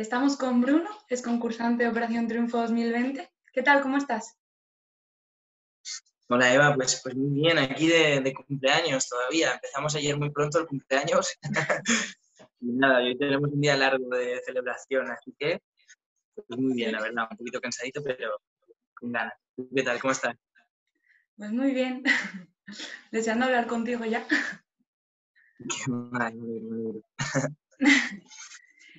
Estamos con Bruno, es concursante de Operación Triunfo 2020. ¿Qué tal? ¿Cómo estás? Hola Eva, pues, pues muy bien, aquí de, cumpleaños todavía. Empezamos ayer muy pronto el cumpleaños. y nada, hoy tenemos un día largo de celebración, así que pues muy bien, la verdad, un poquito cansadito, pero con ganas. ¿Qué tal? ¿Cómo estás? Pues muy bien, deseando hablar contigo ya. Qué mal, muy bien.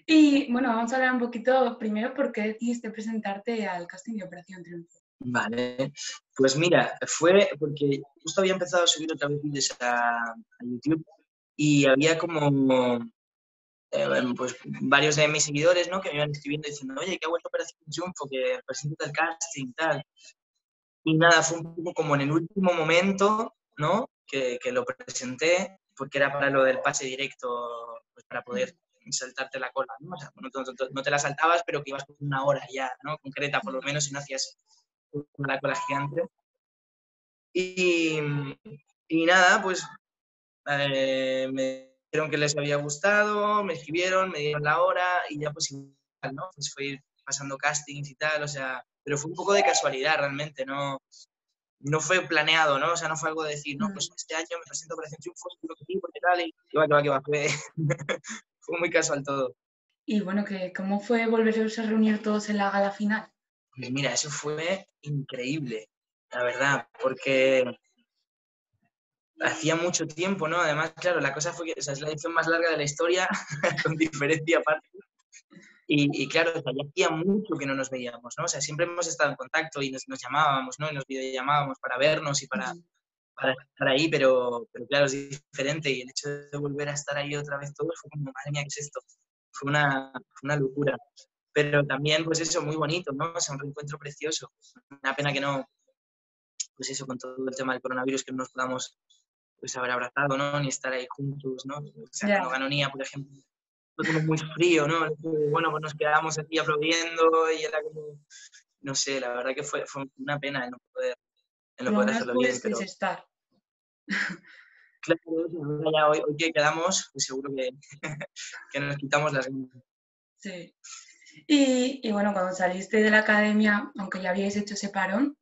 Y bueno, vamos a hablar un poquito primero por qué decidiste presentarte al casting de Operación Triunfo. Vale, pues mira, fue porque justo había empezado a subir otra vez vídeos a, YouTube y había como eh, pues varios de mis seguidores ¿no? que me iban escribiendo diciendo, oye, ha vuelto Operación Triunfo, que presenta el casting tal. Y nada, fue un poco como en el último momento ¿no? que, que lo presenté, porque era para lo del pase directo, pues para poder saltarte la cola, ¿no? O sea, no, te la saltabas, pero que ibas con una hora ya, ¿no? Concreta, por lo menos, si no hacías una cola gigante. Y, y nada, pues eh, me dijeron que les había gustado, me escribieron, me dieron la hora y ya pues igual, ¿no? Pues fue ir pasando castings y tal, o sea, pero fue un poco de casualidad realmente, no, no fue planeado, ¿no? O sea, no fue algo de decir, no, pues este año me presento Operación Triunfo, seguro que sí, porque tal, y que va, que va, que va, fue, fue muy casual todo. Y bueno, que ¿cómo fue volverse a reunir todos en la gala final? Pues mira, eso fue increíble, la verdad, porque hacía mucho tiempo, ¿no? Además, claro, la cosa fue que es la edición más larga de la historia, con diferencia aparte. Y, claro, ya hacía mucho que no nos veíamos, ¿no? O sea, siempre hemos estado en contacto y nos, nos llamábamos, ¿no? Y nos videollamábamos para vernos y para, para estar ahí, pero, pero claro, es diferente y el hecho de volver a estar ahí otra vez todos fue como, madre mía, ¿qué es esto? Fue una, una locura. Pero también, pues eso, muy bonito, ¿no? O sea, un reencuentro precioso. Una pena que no, pues eso, con todo el tema del coronavirus, que no nos podamos pues haber abrazado, ¿no? Ni estar ahí juntos, ¿no? O sea, yeah. cuando Ganonía, por ejemplo, fue como muy frío, ¿no? Bueno, pues nos quedábamos aquí aplaudiendo y era como, no sé, la verdad que fue, fue una pena no poder, no poder hacerlo bien. Pero... estar. Claro, ya hoy, hoy, que quedamos, pues seguro que, que nos quitamos las. Sí. Y, y, bueno, cuando saliste de la academia, aunque ya habíais hecho ese parón,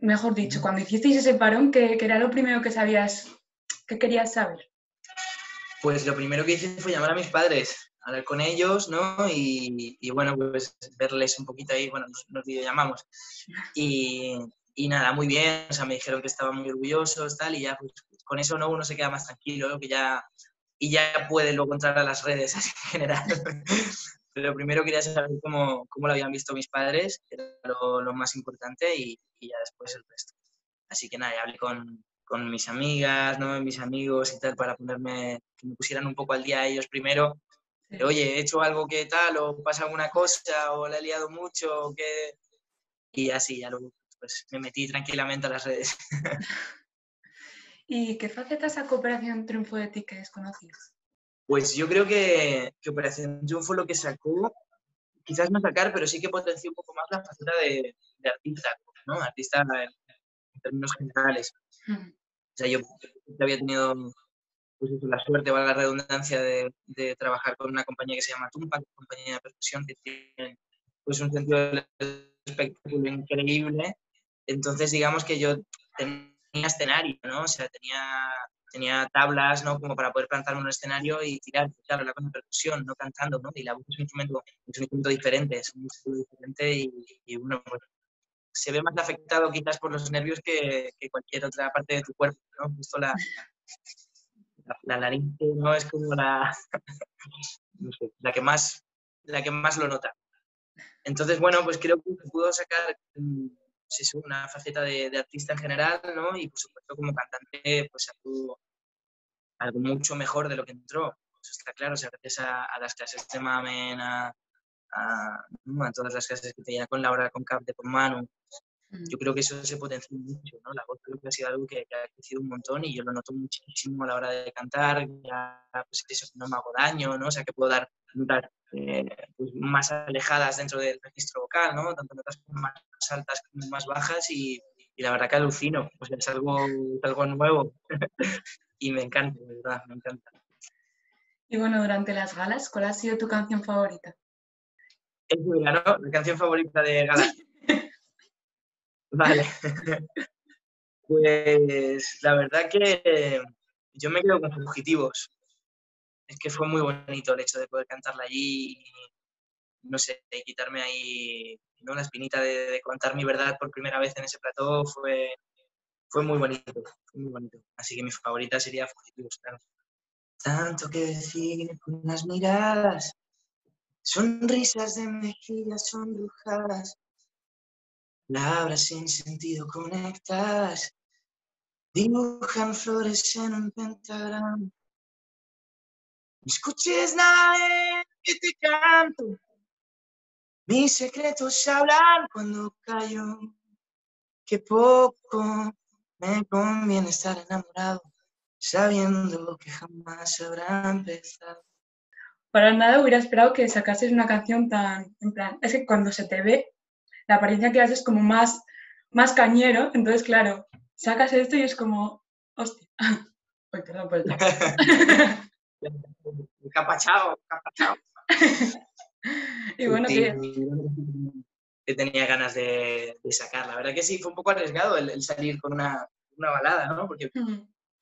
mejor dicho, cuando hicisteis ese parón, ¿qué, qué era lo primero que sabías, que querías saber? Pues lo primero que hice fue llamar a mis padres, hablar con ellos, ¿no? Y, y bueno, pues verles un poquito ahí, bueno, nos, nos videollamamos. Y, y nada, muy bien, o sea, me dijeron que estaban muy orgullosos, tal, y ya pues, con eso no uno se queda más tranquilo, que ya, y ya puede luego entrar a las redes así en general. Pero primero quería saber cómo, cómo, lo habían visto mis padres, que era lo, lo más importante, y, y, ya después el resto. Así que nada, hablé con, con, mis amigas, ¿no? mis amigos y tal, para ponerme, que me pusieran un poco al día ellos primero. Oye, he hecho algo que tal, o pasa alguna cosa, o le he liado mucho, o que... Y así, ya luego pues me metí tranquilamente a las redes. ¿Y qué facetas sacó Operación Triunfo de ti que desconocías? Pues yo creo que, que, Operación Triunfo lo que sacó, quizás no sacar, pero sí que potenció un poco más la faceta de, de artista, ¿no? Artista en, en términos generales. O sea, yo había tenido pues la suerte, valga la redundancia, de, de, trabajar con una compañía que se llama Tumpa, compañía de percusión que tiene pues, un sentido de espectáculo increíble entonces, digamos que yo tenía escenario, ¿no? O sea, tenía, tenía tablas, ¿no? Como para poder plantar un escenario y tirar, claro, la con percusión, no cantando, ¿no? Y la voz es un instrumento, es un instrumento diferente, es un instrumento diferente y, uno pues, se ve más afectado quizás por los nervios que, cualquier otra parte de tu cuerpo, ¿no? Justo la, la, la laringe, ¿no? Es como la, no sé, la que más, la que más lo nota. Entonces, bueno, pues creo que pudo sacar pues eso, una faceta de, de, artista en general, ¿no? Y por supuesto como cantante, pues algo, mucho mejor de lo que entró. Pues está claro, o sea, gracias a, las clases de Mamen, a, a, todas las clases que tenía con Laura, con Cap, de con Manu, yo creo que eso se potenció mucho, ¿no? La voz creo que ha sido algo que, que, ha crecido un montón y yo lo noto muchísimo a la hora de cantar, ya, pues eso, no me hago daño, ¿no? O sea, que puedo dar notas eh, pues más alejadas dentro del registro vocal, ¿no? Tanto notas más altas como más bajas y, y la verdad que alucino, pues es algo, es algo nuevo y me encanta, de verdad, me encanta. Y bueno, durante las galas, ¿cuál ha sido tu canción favorita? Es ¿no? La canción favorita de Galaxia. Vale. Pues la verdad que yo me quedo con fugitivos. Es que fue muy bonito el hecho de poder cantarla allí y, no sé, quitarme ahí ¿no? la espinita de, contar mi verdad por primera vez en ese plató fue, fue muy bonito, muy bonito. Así que mi favorita sería Fugitivos, claro. Tanto que decir con las miradas, sonrisas de mejillas sonrojadas, palabras sin sentido conectadas, dibujan flores en un pentagrama. Escuches nada que te canto, mis secretos hablan cuando callo, que poco me conviene estar enamorado, sabiendo que jamás habrá empezado. Para nada hubiera esperado que sacases una canción tan, en plan, es que cuando se te ve, la apariencia que haces es como más, más cañero, entonces claro, sacas esto y es como, hostia. Uy, perdón por el Capachao, capachao. y bueno, que... que tenía ganas de, sacar. La verdad que sí, fue un poco arriesgado el, salir con una, una, balada, ¿no? Porque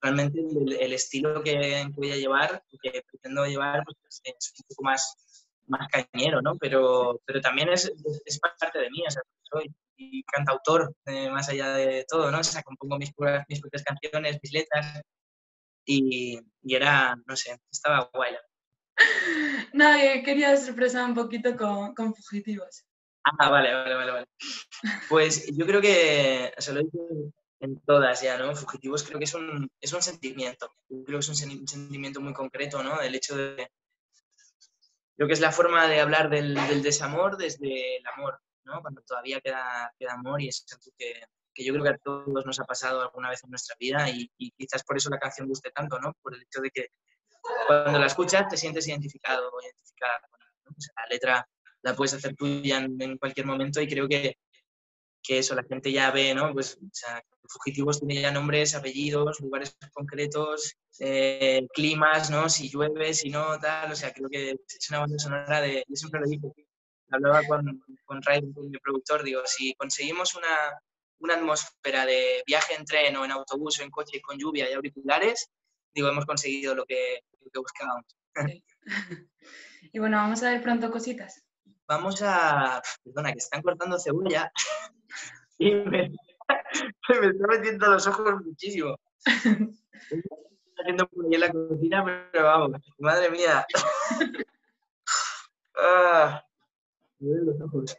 realmente el, estilo que, voy a llevar, que pretendo llevar, pues, es un poco más, más cañero, ¿no? Pero, pero también es, es parte de mí, o sea, soy y cantautor, eh, más allá de todo, ¿no? O sea, compongo mis, mis propias canciones, mis letras, y, y, era, no sé, estaba guay. No, quería expresar un poquito con, con, fugitivos. Ah, vale, vale, vale, vale. Pues yo creo que, se lo he dicho en todas ya, ¿no? Fugitivos creo que es un, es un sentimiento, creo que es un sentimiento muy concreto, ¿no? El hecho de, creo que es la forma de hablar del, del desamor desde el amor, ¿no? Cuando todavía queda, queda amor y es algo que, que, yo creo que a todos nos ha pasado alguna vez en nuestra vida y, y quizás por eso la canción guste tanto, ¿no? Por el hecho de que cuando la escuchas te sientes identificado o identificada con la letra la puedes hacer tuya en, cualquier momento y creo que, que, eso la gente ya ve, ¿no? Pues, o sea, Fugitivos tiene ya nombres, apellidos, lugares concretos, eh, climas, ¿no? Si llueve, si no, tal, o sea, creo que es una banda sonora de, yo siempre lo digo, hablaba con, con Ray, mi productor, digo, si conseguimos una, una atmósfera de viaje en tren o en autobús o en coche con lluvia y auriculares, digo, hemos conseguido lo que, lo que buscábamos. Y bueno, vamos a ver pronto cositas. Vamos a. Perdona, que están cortando cebolla y me, me está metiendo los ojos muchísimo. Estoy haciendo por ahí en la cocina, pero vamos, madre mía. Ah, los ojos.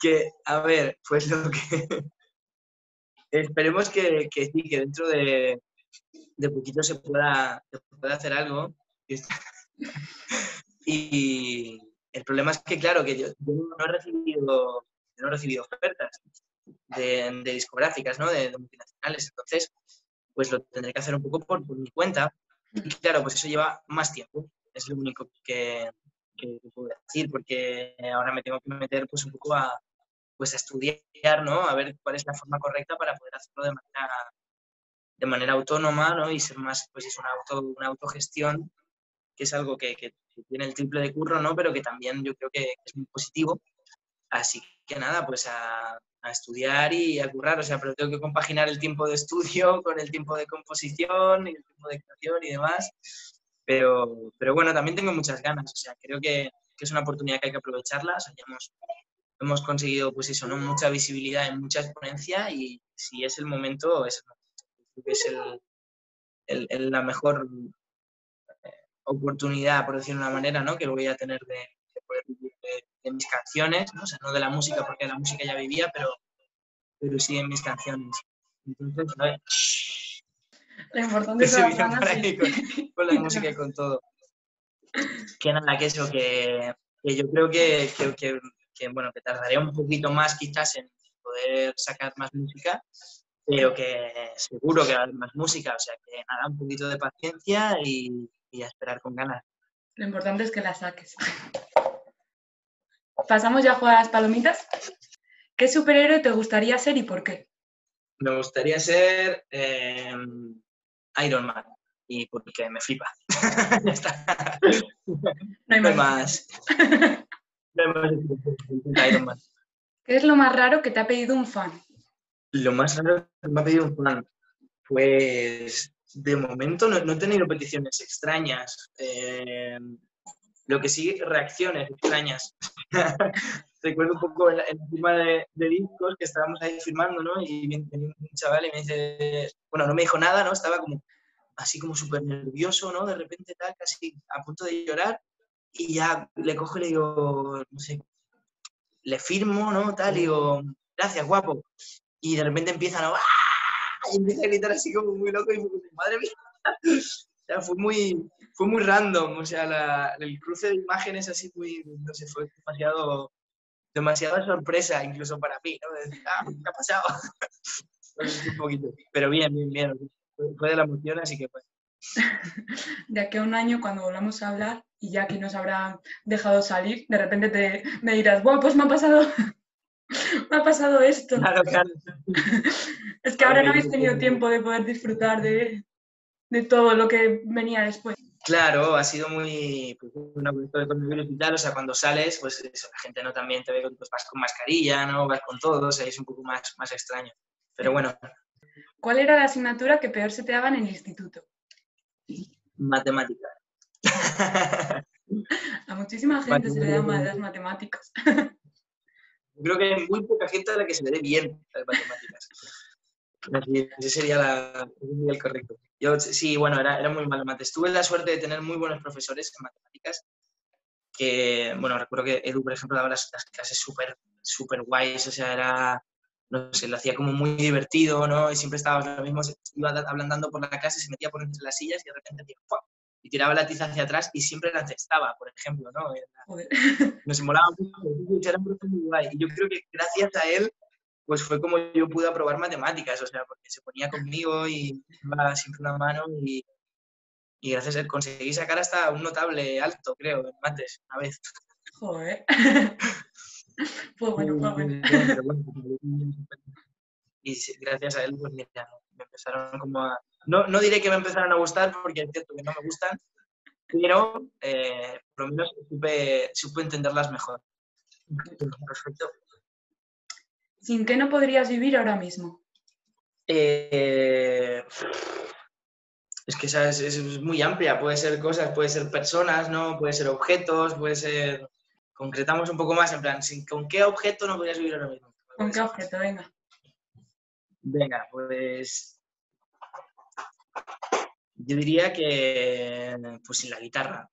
Que, a ver, pues lo que. Esperemos que, que sí, que dentro de, de poquito se pueda, hacer algo. y el problema es que, claro, que yo, no, he recibido, no he recibido ofertas de, discográficas, ¿no? De, multinacionales. Entonces, pues lo tendré que hacer un poco por, mi cuenta. Y claro, pues eso lleva más tiempo. Es lo único que, que, puedo decir, porque ahora me tengo que meter pues un poco a, pues a estudiar, ¿no? A ver cuál es la forma correcta para poder hacerlo de manera de manera autónoma ¿no? y ser más, pues es una, auto, una autogestión, que es algo que, que, tiene el triple de curro, ¿no? pero que también yo creo que es muy positivo. Así que nada, pues a, a, estudiar y a currar, o sea, pero tengo que compaginar el tiempo de estudio con el tiempo de composición y el tiempo de creación y demás. Pero, pero bueno, también tengo muchas ganas, o sea, creo que, que es una oportunidad que hay que aprovecharla. O sea, hemos, hemos conseguido, pues eso, ¿no? mucha visibilidad en mucha exponencia y si es el momento, es el momento que es el, la mejor oportunidad, por decirlo de una manera, ¿no? que voy a tener de, poder vivir de, mis canciones, ¿no? O sea, no de la música, porque la música ya vivía, pero, pero sí en mis canciones. Entonces, ¿no? Lo importante es con, con, la música y con todo. Que nada, que eso, que, que yo creo que, que, que, bueno, que tardaré un poquito más quizás en poder sacar más música, pero que seguro que va a haber más música, o sea que nada, un poquito de paciencia y, a esperar con ganas. Lo importante es que la saques. Pasamos ya a jugar a las palomitas. ¿Qué superhéroe te gustaría ser y por qué? Me gustaría ser em, Iron Man y porque me flipa. ya está. No hay más. ¿Qué es lo más raro que te ha pedido un fan? Lo más raro que me ha pedido un fan, pues de momento no, he tenido peticiones extrañas. Eh, lo que sí, reacciones extrañas. Recuerdo un poco en la, firma de, discos que estábamos ahí firmando, ¿no? Y viene un chaval y me dice, bueno, no me dijo nada, ¿no? Estaba como así como súper nervioso, ¿no? De repente tal, casi a punto de llorar. Y ya le cojo y le digo, no sé, le firmo, ¿no? Tal, y digo, gracias, guapo. Y de repente empieza, ¿no? ¡Ah! Y empieza a gritar así como muy loco y me madre mía. o sea, fue muy, fue muy random, o sea, el cruce de imágenes así muy, no sé, fue demasiado, demasiada sorpresa incluso para mí, ¿no? De decir, ah, ¿qué ha pasado? un poquito, pero bien, bien, bien. Fue de la emoción, así que pues. De aquí a un año, cuando volvamos a hablar y ya que nos habrá dejado salir, de repente te, me dirás, bueno, pues me ha pasado, me ha pasado esto. Claro, claro. es que ahora no habéis tenido tiempo de poder disfrutar de, de todo lo que venía después. Claro, ha sido muy pues, una de convivir y tal, o sea, cuando sales, pues la gente no también te ve, pues vas con mascarilla, ¿no? Vas con todo, o sea, es un poco más, más extraño. Pero bueno. ¿Cuál era la asignatura que peor se te daba en el instituto? Matemáticas. a muchísima gente se le dan mal las matemáticas. Creo que hay muy poca gente a la que se le dé bien las matemáticas. ese sería, el correcto. Yo sí, bueno, era, era muy malo mates. Tuve la suerte de tener muy buenos profesores en matemáticas. Que, bueno, recuerdo que Edu, por ejemplo, daba las, clases súper, súper guays. O sea, era, no sé, lo hacía como muy divertido, ¿no? Y siempre estábamos lo mismo, iba hablando por la clase, se metía por entre las sillas y de repente decía, y tiraba la tiza hacia atrás y siempre la encestaba, por ejemplo, ¿no? nos molaba mucho, era muy guay. Y yo creo que gracias a él pues fue como yo pude aprobar matemáticas, o sea, porque se ponía conmigo y iba siempre una mano y, y gracias a él conseguí sacar hasta un notable alto, creo, en mates, una vez. Joder. pues bueno, pues bueno. Y gracias a él, pues mira, me empezaron como a... No, no diré que me empezaron a gustar, porque es cierto que no me gustan, pero eh, por lo menos supe, supe entenderlas mejor. Perfecto. ¿Sin qué no podrías vivir ahora mismo? Eh, es que esa es, muy amplia, puede ser cosas, puede ser personas, ¿no? Puede ser objetos, puede ser... Concretamos un poco más, en plan, ¿con qué objeto no podrías vivir ahora mismo? ¿Con qué objeto? Venga. Venga, pues... Yo diría que, pues sin la guitarra.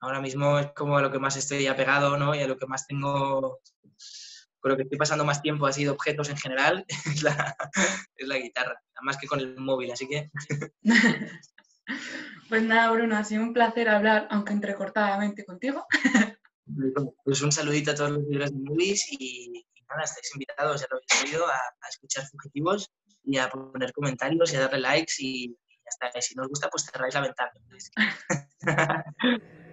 Ahora mismo es como a lo que más estoy apegado, ¿no? Y a lo que más tengo con lo que estoy pasando más tiempo así de objetos en general es la, es la guitarra, más que con el móvil, así que... Pues nada, Bruno, ha sido un placer hablar, aunque entrecortadamente contigo. Pues un saludito a todos los seguidores de Movies y, estáis invitados, ya lo habéis oído, a, escuchar fugitivos y a poner comentarios y a darle likes y, y está. Y si no os gusta, pues cerráis la ventana.